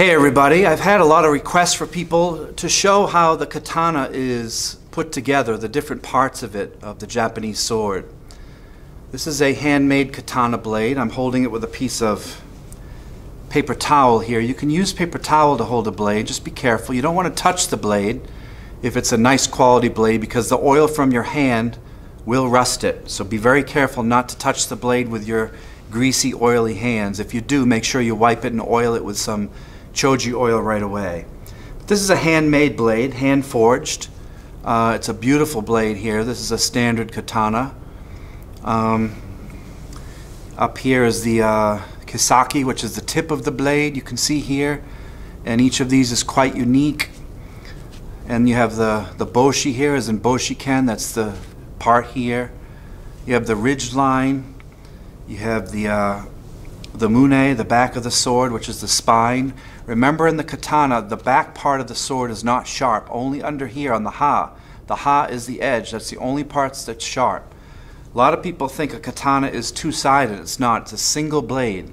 Hey everybody, I've had a lot of requests for people to show how the katana is put together, the different parts of it, of the Japanese sword. This is a handmade katana blade. I'm holding it with a piece of paper towel here. You can use paper towel to hold a blade, just be careful. You don't want to touch the blade if it's a nice quality blade because the oil from your hand will rust it. So be very careful not to touch the blade with your greasy, oily hands. If you do, make sure you wipe it and oil it with some choji oil right away. This is a handmade blade, hand forged. Uh, it's a beautiful blade here. This is a standard katana. Um, up here is the uh, kisaki, which is the tip of the blade you can see here. And each of these is quite unique. And you have the, the boshi here, as in boshiken, that's the part here. You have the ridge line. You have the, uh, the mune, the back of the sword, which is the spine. Remember in the katana, the back part of the sword is not sharp, only under here on the ha. The ha is the edge, that's the only parts that's sharp. A lot of people think a katana is two-sided. It's not, it's a single blade.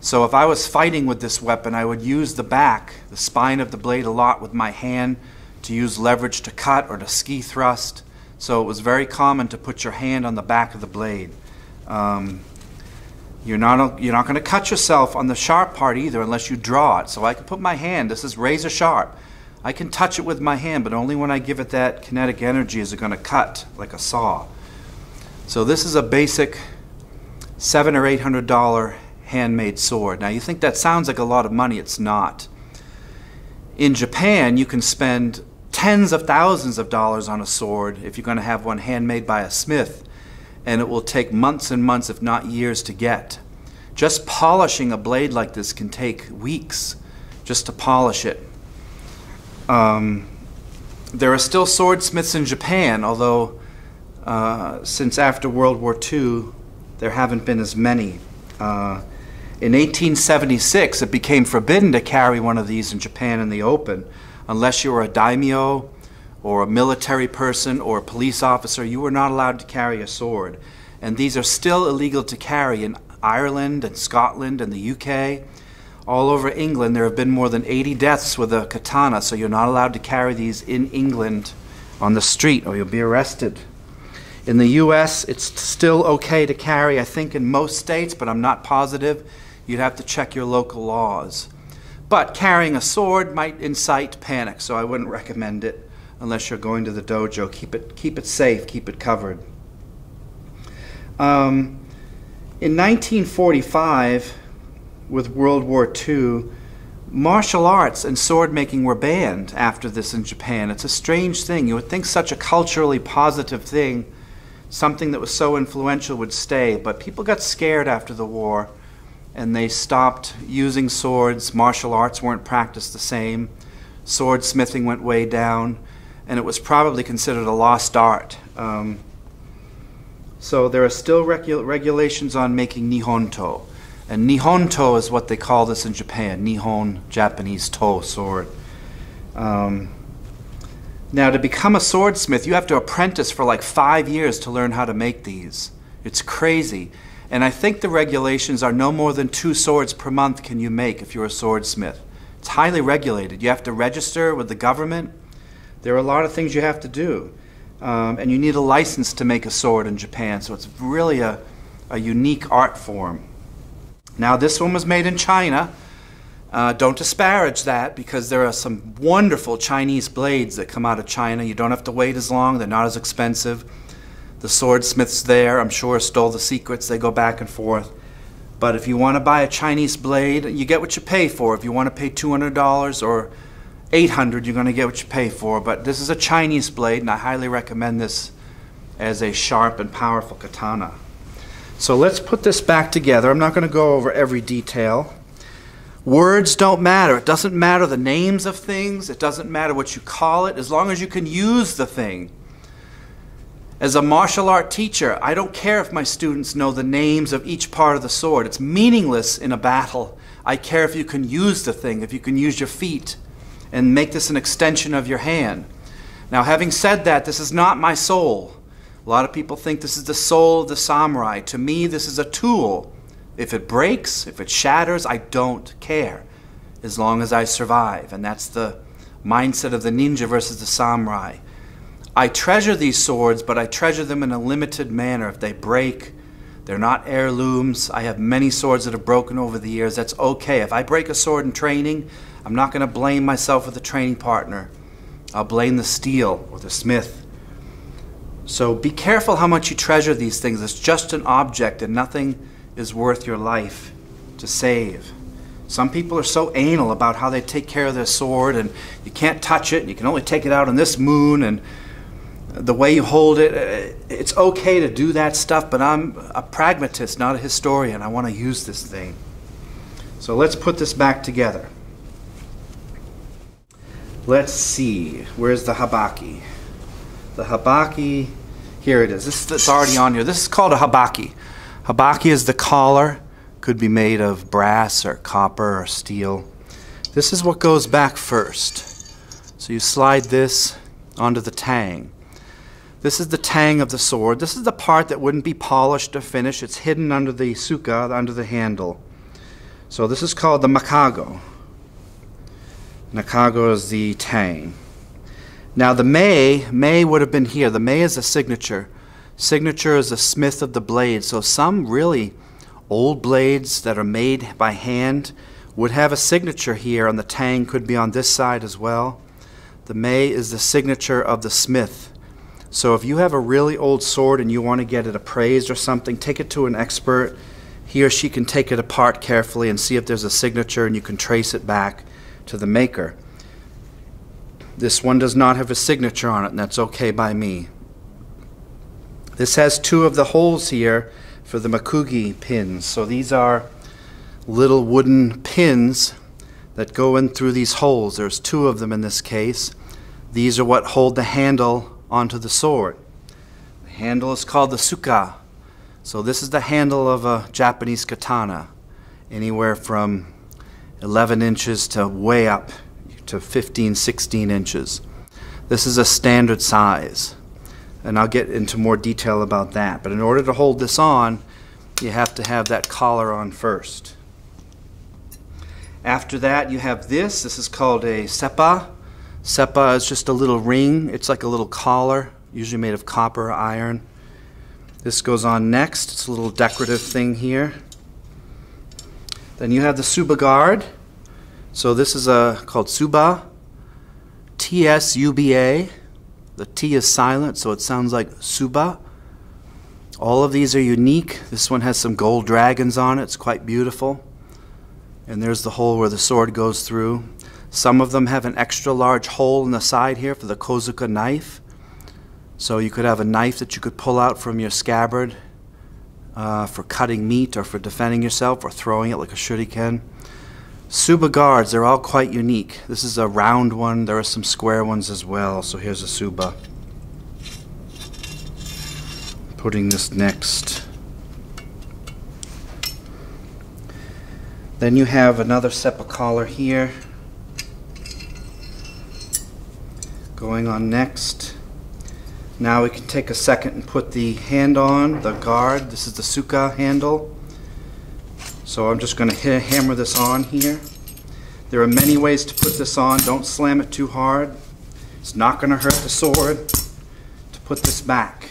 So if I was fighting with this weapon, I would use the back, the spine of the blade a lot with my hand to use leverage to cut or to ski thrust. So it was very common to put your hand on the back of the blade. Um, you're not, you're not going to cut yourself on the sharp part either unless you draw it. So I can put my hand, this is razor sharp. I can touch it with my hand, but only when I give it that kinetic energy is it going to cut like a saw. So this is a basic seven or eight hundred dollar handmade sword. Now you think that sounds like a lot of money, it's not. In Japan, you can spend tens of thousands of dollars on a sword if you're going to have one handmade by a smith and it will take months and months, if not years, to get. Just polishing a blade like this can take weeks just to polish it. Um, there are still swordsmiths in Japan, although uh, since after World War II, there haven't been as many. Uh, in 1876, it became forbidden to carry one of these in Japan in the open unless you were a daimyo or a military person or a police officer, you were not allowed to carry a sword. And these are still illegal to carry in Ireland and Scotland and the UK. All over England, there have been more than 80 deaths with a katana, so you're not allowed to carry these in England on the street or you'll be arrested. In the US, it's still okay to carry, I think, in most states, but I'm not positive. You'd have to check your local laws. But carrying a sword might incite panic, so I wouldn't recommend it unless you're going to the dojo. Keep it, keep it safe, keep it covered. Um, in 1945, with World War II, martial arts and sword making were banned after this in Japan. It's a strange thing. You would think such a culturally positive thing, something that was so influential, would stay, but people got scared after the war and they stopped using swords. Martial arts weren't practiced the same. Swordsmithing went way down and it was probably considered a lost art. Um, so there are still regu regulations on making nihonto. And nihonto is what they call this in Japan, nihon, Japanese to, sword. Um, now, to become a swordsmith, you have to apprentice for like five years to learn how to make these. It's crazy. And I think the regulations are no more than two swords per month can you make if you're a swordsmith. It's highly regulated. You have to register with the government. There are a lot of things you have to do. Um, and you need a license to make a sword in Japan, so it's really a, a unique art form. Now, this one was made in China. Uh, don't disparage that because there are some wonderful Chinese blades that come out of China. You don't have to wait as long, they're not as expensive. The swordsmiths there, I'm sure, stole the secrets. They go back and forth. But if you want to buy a Chinese blade, you get what you pay for. If you want to pay $200 or 800 you're going to get what you pay for but this is a Chinese blade and I highly recommend this as a sharp and powerful katana. So let's put this back together. I'm not going to go over every detail. Words don't matter. It doesn't matter the names of things. It doesn't matter what you call it as long as you can use the thing. As a martial art teacher I don't care if my students know the names of each part of the sword. It's meaningless in a battle. I care if you can use the thing if you can use your feet and make this an extension of your hand. Now, having said that, this is not my soul. A lot of people think this is the soul of the samurai. To me, this is a tool. If it breaks, if it shatters, I don't care. as long as I survive. And that's the mindset of the ninja versus the samurai. I treasure these swords, but I treasure them in a limited manner. If they break, they're not heirlooms. I have many swords that have broken over the years. That's okay. If I break a sword in training, I'm not going to blame myself or the training partner. I'll blame the steel or the smith. So be careful how much you treasure these things. It's just an object and nothing is worth your life to save. Some people are so anal about how they take care of their sword and you can't touch it and you can only take it out on this moon and the way you hold it. Uh, it's okay to do that stuff, but I'm a pragmatist, not a historian. I want to use this thing. So let's put this back together. Let's see. Where's the habaki? The habaki, here it is. This is already on here. This is called a habaki. Habaki is the collar. Could be made of brass or copper or steel. This is what goes back first. So you slide this onto the tang. This is the tang of the sword. This is the part that wouldn't be polished or finished. It's hidden under the suka, under the handle. So this is called the nakago. Nakago the tang. Now the mei, mei would have been here. The mei is a signature. Signature is the smith of the blade. So some really old blades that are made by hand would have a signature here and the tang could be on this side as well. The mei is the signature of the smith. So if you have a really old sword and you want to get it appraised or something, take it to an expert. He or she can take it apart carefully and see if there's a signature and you can trace it back to the maker. This one does not have a signature on it, and that's okay by me. This has two of the holes here for the mekugi pins. So these are little wooden pins that go in through these holes. There's two of them in this case. These are what hold the handle onto the sword. The handle is called the suka. So this is the handle of a Japanese katana, anywhere from 11 inches to way up to 15, 16 inches. This is a standard size, and I'll get into more detail about that. But in order to hold this on, you have to have that collar on first. After that, you have this. This is called a seppa. Seppa is just a little ring. It's like a little collar, usually made of copper or iron. This goes on next. It's a little decorative thing here. Then you have the Suba guard. So this is a called Suba, T-S-U-B-A. The T is silent, so it sounds like Suba. All of these are unique. This one has some gold dragons on it. It's quite beautiful. And there's the hole where the sword goes through. Some of them have an extra large hole in the side here for the Kozuka knife. So you could have a knife that you could pull out from your scabbard uh, for cutting meat or for defending yourself or throwing it like a shuriken. Suba guards, they're all quite unique. This is a round one. There are some square ones as well. So here's a Suba. Putting this next. Then you have another Seppa collar here. Going on next. Now we can take a second and put the hand on, the guard. This is the Suka handle. So I'm just going to hammer this on here. There are many ways to put this on. Don't slam it too hard. It's not going to hurt the sword to put this back.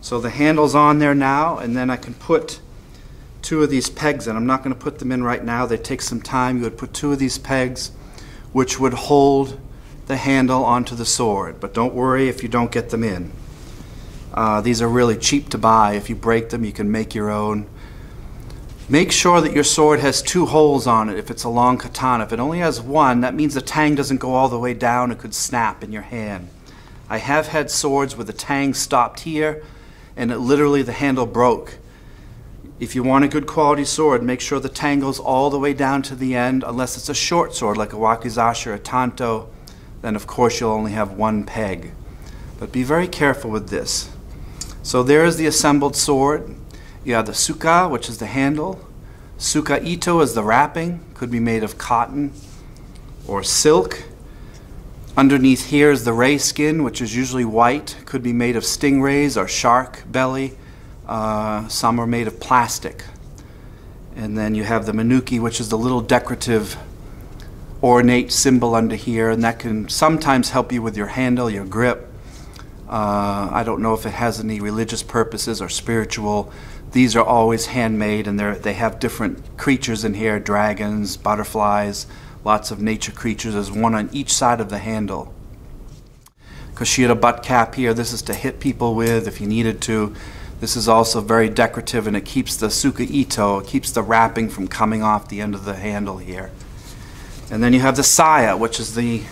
So the handle's on there now, and then I can put two of these pegs in. I'm not going to put them in right now. They take some time. You would put two of these pegs, which would hold the handle onto the sword. But don't worry if you don't get them in. Uh, these are really cheap to buy. If you break them, you can make your own. Make sure that your sword has two holes on it if it's a long katana. If it only has one, that means the tang doesn't go all the way down. It could snap in your hand. I have had swords where the tang stopped here and it literally the handle broke. If you want a good quality sword, make sure the tang goes all the way down to the end, unless it's a short sword like a wakizashi or a tanto, then of course you'll only have one peg. But be very careful with this. So there is the assembled sword. You have the suka, which is the handle. Suka ito is the wrapping, could be made of cotton or silk. Underneath here is the ray skin, which is usually white, could be made of stingrays or shark belly. Uh, some are made of plastic. And then you have the menuki, which is the little decorative ornate symbol under here, and that can sometimes help you with your handle, your grip. Uh, I don't know if it has any religious purposes or spiritual. These are always handmade, and they they have different creatures in here dragons, butterflies, lots of nature creatures. There's one on each side of the handle. kashira butt cap here, this is to hit people with if you needed to. This is also very decorative and it keeps the suka ito, it keeps the wrapping from coming off the end of the handle here. And then you have the saya, which is the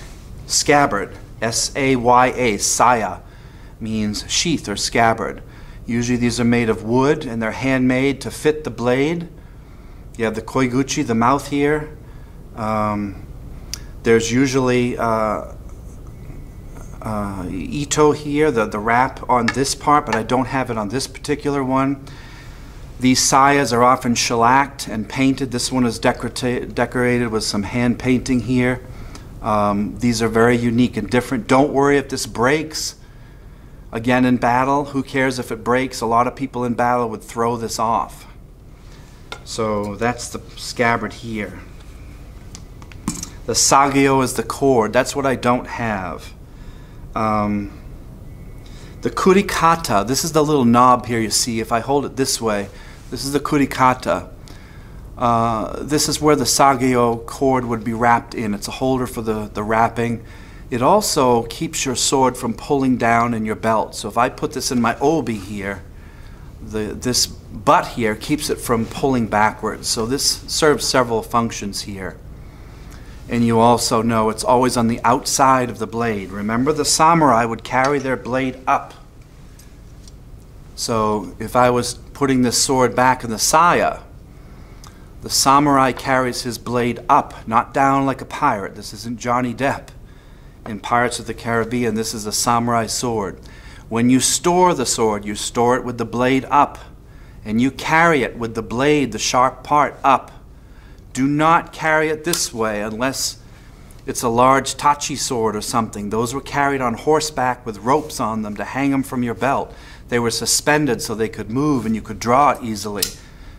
scabbard. S A Y A, saya means sheath or scabbard. Usually these are made of wood and they're handmade to fit the blade. You have the koiguchi, the mouth here. Um, there's usually uh, uh, ito here, the, the wrap on this part, but I don't have it on this particular one. These sayas are often shellacked and painted. This one is decorated with some hand painting here. Um, these are very unique and different. Don't worry if this breaks. Again, in battle, who cares if it breaks? A lot of people in battle would throw this off. So that's the scabbard here. The sageo is the cord. That's what I don't have. Um, the kurikata, this is the little knob here you see. If I hold it this way, this is the kurikata. Uh, this is where the sageo cord would be wrapped in. It's a holder for the, the wrapping. It also keeps your sword from pulling down in your belt. So if I put this in my obi here, the, this butt here keeps it from pulling backwards. So this serves several functions here. And you also know it's always on the outside of the blade. Remember, the samurai would carry their blade up. So if I was putting the sword back in the saya. The samurai carries his blade up, not down like a pirate. This isn't Johnny Depp in Pirates of the Caribbean. This is a samurai sword. When you store the sword, you store it with the blade up, and you carry it with the blade, the sharp part, up. Do not carry it this way unless it's a large tachi sword or something. Those were carried on horseback with ropes on them to hang them from your belt. They were suspended so they could move and you could draw it easily.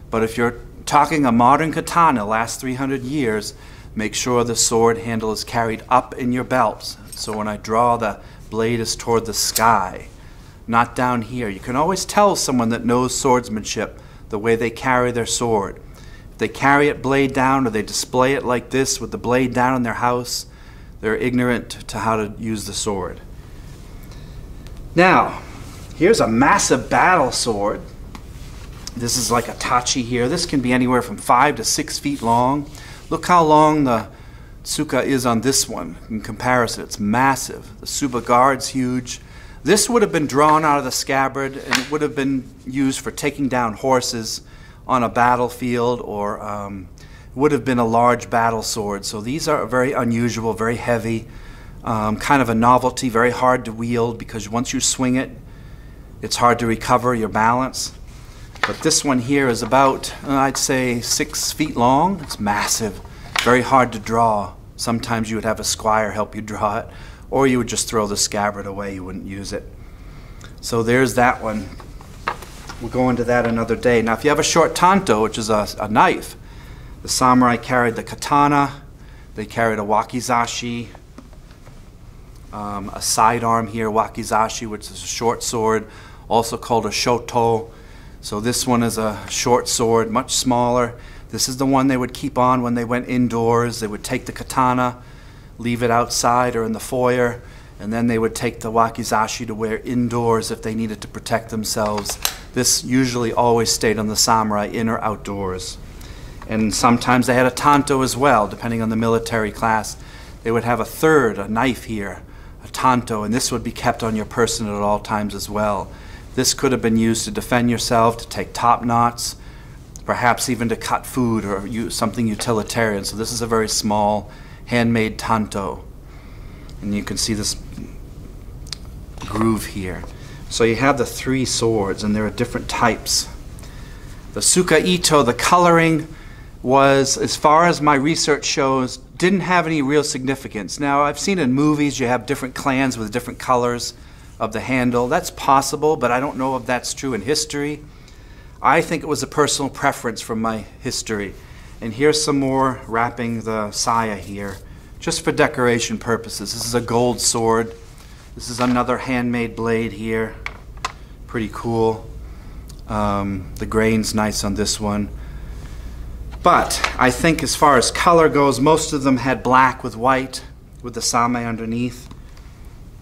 But if you're talking a modern katana, last 300 years, make sure the sword handle is carried up in your belt. So when I draw, the blade is toward the sky, not down here. You can always tell someone that knows swordsmanship the way they carry their sword. If they carry it blade down or they display it like this with the blade down in their house, they're ignorant to how to use the sword. Now, Here's a massive battle sword. This is like a tachi here. This can be anywhere from five to six feet long. Look how long the tsuka is on this one in comparison. It's massive. The tsuba guard's huge. This would have been drawn out of the scabbard and it would have been used for taking down horses on a battlefield or um, would have been a large battle sword. So these are very unusual, very heavy, um, kind of a novelty, very hard to wield because once you swing it, it's hard to recover your balance. But this one here is about, uh, I'd say, six feet long. It's massive, very hard to draw. Sometimes you would have a squire help you draw it, or you would just throw the scabbard away, you wouldn't use it. So there's that one. We'll go into that another day. Now, if you have a short tanto, which is a, a knife, the samurai carried the katana, they carried a wakizashi, um, a sidearm here, wakizashi, which is a short sword, also called a shoto. So this one is a short sword, much smaller. This is the one they would keep on when they went indoors. They would take the katana, leave it outside or in the foyer, and then they would take the wakizashi to wear indoors if they needed to protect themselves. This usually always stayed on the samurai, in or outdoors. And sometimes they had a tanto as well, depending on the military class. They would have a third, a knife here, tanto, and this would be kept on your person at all times as well. This could have been used to defend yourself, to take top knots, perhaps even to cut food or use something utilitarian. So this is a very small, handmade tanto. And you can see this groove here. So you have the three swords, and there are different types. The Suka Ito, the coloring was, as far as my research shows, didn't have any real significance. Now, I've seen in movies you have different clans with different colors of the handle. That's possible, but I don't know if that's true in history. I think it was a personal preference from my history. And here's some more wrapping the saya here. just for decoration purposes. This is a gold sword. This is another handmade blade here. Pretty cool. Um, the grain's nice on this one. But I think as far as color goes, most of them had black with white with the same underneath.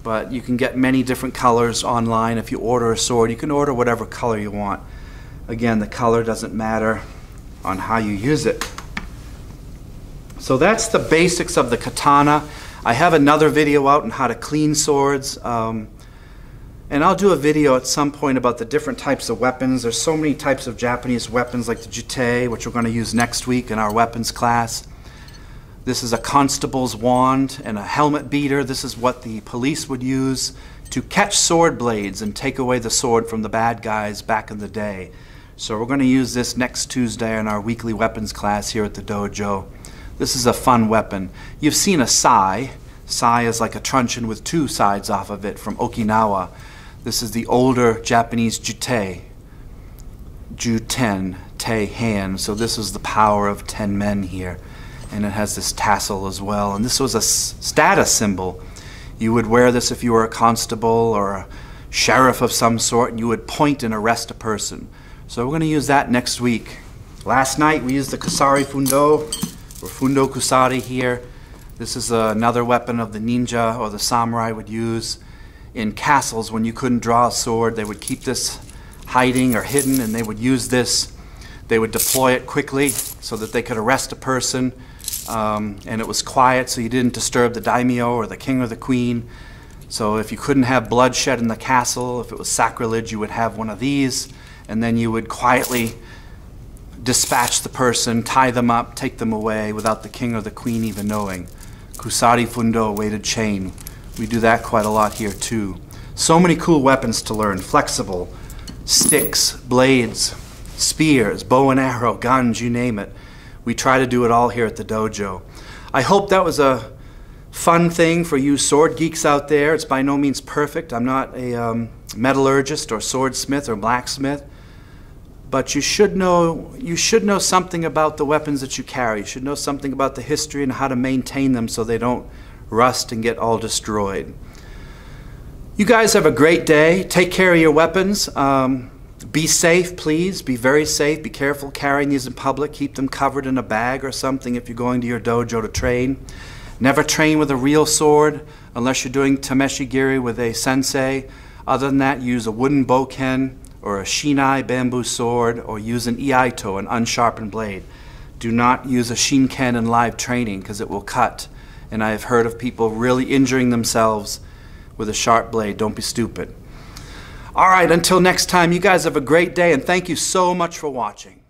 But you can get many different colors online. If you order a sword, you can order whatever color you want. Again, the color doesn't matter on how you use it. So that's the basics of the katana. I have another video out on how to clean swords. Um, and I'll do a video at some point about the different types of weapons. There's so many types of Japanese weapons like the jutte, which we're going to use next week in our weapons class. This is a constable's wand and a helmet beater. This is what the police would use to catch sword blades and take away the sword from the bad guys back in the day. So we're going to use this next Tuesday in our weekly weapons class here at the dojo. This is a fun weapon. You've seen a sai. Sai is like a truncheon with two sides off of it from Okinawa. This is the older Japanese jutte, juten, te han. So this is the power of ten men here. And it has this tassel as well. And this was a status symbol. You would wear this if you were a constable or a sheriff of some sort, and you would point and arrest a person. So we're going to use that next week. Last night we used the Kusari Fundo, or Fundo Kusari here. This is another weapon of the ninja or the samurai would use in castles when you couldn't draw a sword. They would keep this hiding or hidden and they would use this. They would deploy it quickly so that they could arrest a person. Um, and it was quiet so you didn't disturb the daimyo or the king or the queen. So if you couldn't have bloodshed in the castle, if it was sacrilege, you would have one of these. And then you would quietly dispatch the person, tie them up, take them away without the king or the queen even knowing. Kusari Fundo, weighted chain. We do that quite a lot here too. So many cool weapons to learn flexible, sticks, blades, spears, bow and arrow, guns, you name it. We try to do it all here at the dojo. I hope that was a fun thing for you sword geeks out there. It's by no means perfect. I'm not a um, metallurgist or swordsmith or blacksmith, but you should know you should know something about the weapons that you carry. You should know something about the history and how to maintain them so they don't rust and get all destroyed. You guys have a great day. Take care of your weapons. Um, be safe, please. Be very safe. Be careful carrying these in public. Keep them covered in a bag or something if you're going to your dojo to train. Never train with a real sword unless you're doing tameshi giri with a sensei. Other than that, use a wooden bokken or a shinai bamboo sword or use an iaito, an unsharpened blade. Do not use a shinken in live training because it will cut and I have heard of people really injuring themselves with a sharp blade. Don't be stupid. All right, until next time, you guys have a great day, and thank you so much for watching.